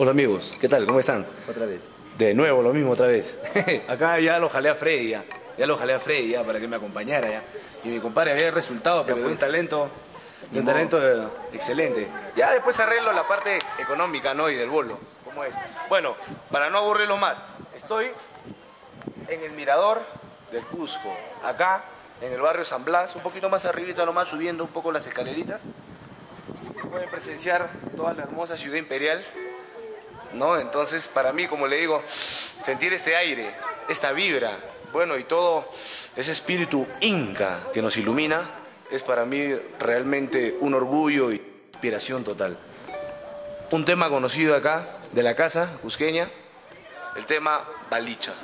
Hola amigos, ¿qué tal? ¿Cómo están? Otra vez. De nuevo, lo mismo otra vez. Acá ya lo jalé a Freddy, ya. Ya lo jalé a Freddy, ya, para que me acompañara, ya. Y mi compadre había resultado, pero de un pues, talento, de un modo. talento eh, excelente. Ya después arreglo la parte económica, ¿no? Y del bolo. ¿Cómo es? Bueno, para no aburrirlo más, estoy en el mirador del Cusco. Acá, en el barrio San Blas, un poquito más arribita nomás, subiendo un poco las escaleritas. Pueden presenciar toda la hermosa ciudad imperial. ¿No? Entonces, para mí, como le digo, sentir este aire, esta vibra, bueno, y todo ese espíritu inca que nos ilumina, es para mí realmente un orgullo y inspiración total. Un tema conocido acá, de la casa cusqueña, el tema Balicha.